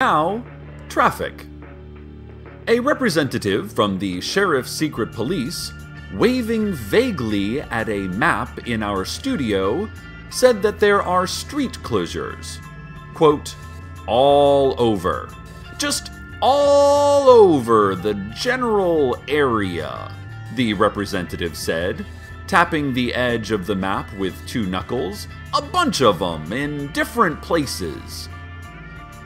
Now, traffic. A representative from the Sheriff's Secret Police, waving vaguely at a map in our studio, said that there are street closures. Quote, all over. Just all over the general area, the representative said, tapping the edge of the map with two knuckles, a bunch of them in different places.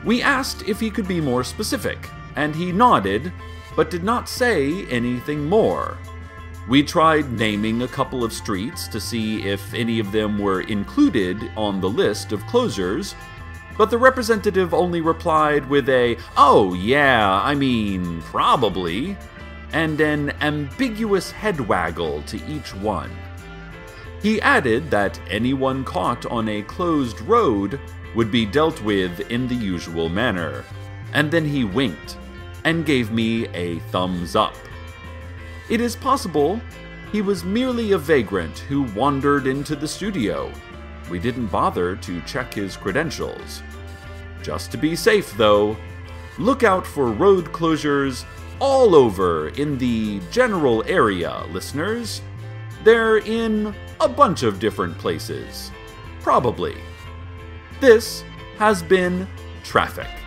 We asked if he could be more specific, and he nodded, but did not say anything more. We tried naming a couple of streets to see if any of them were included on the list of closures, but the representative only replied with a, oh yeah, I mean, probably, and an ambiguous head waggle to each one. He added that anyone caught on a closed road would be dealt with in the usual manner, and then he winked and gave me a thumbs up. It is possible he was merely a vagrant who wandered into the studio. We didn't bother to check his credentials. Just to be safe, though, look out for road closures all over in the general area, listeners. They're in a bunch of different places. Probably. This has been Traffic.